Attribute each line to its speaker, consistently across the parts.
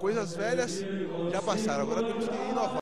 Speaker 1: coisas velhas já passaram, agora temos que inovar.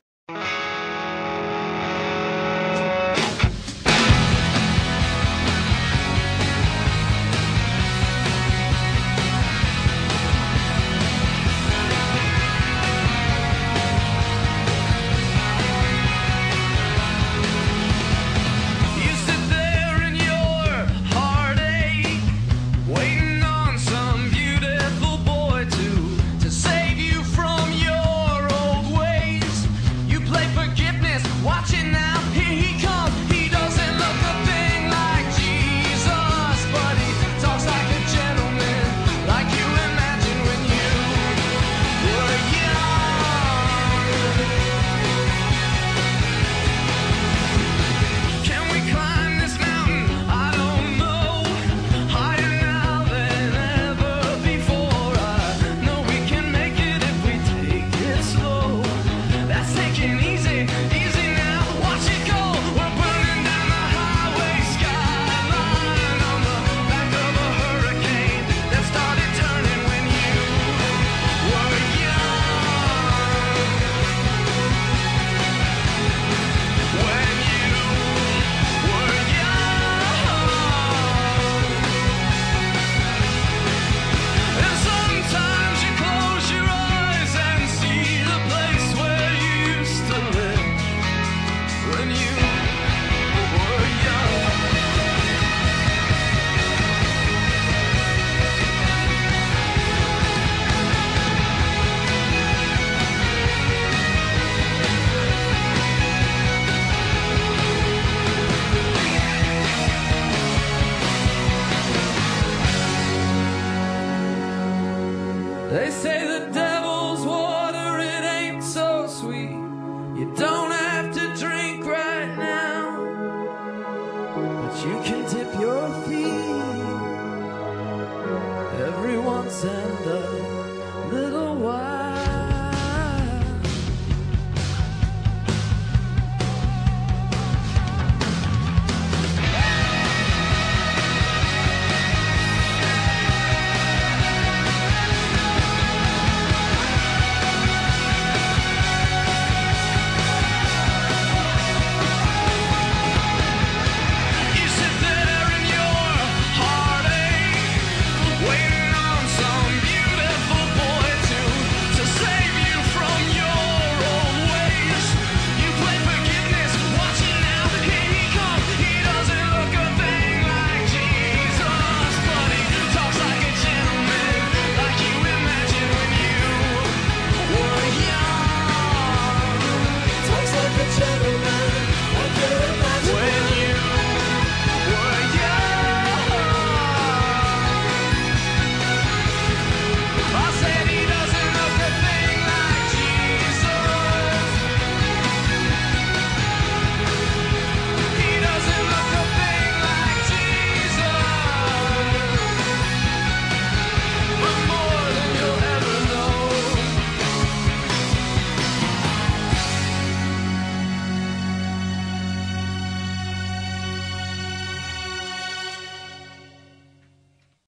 Speaker 2: They say the devil's water, it ain't so sweet. You don't have to drink right now, but you can dip your feet every once in a little while.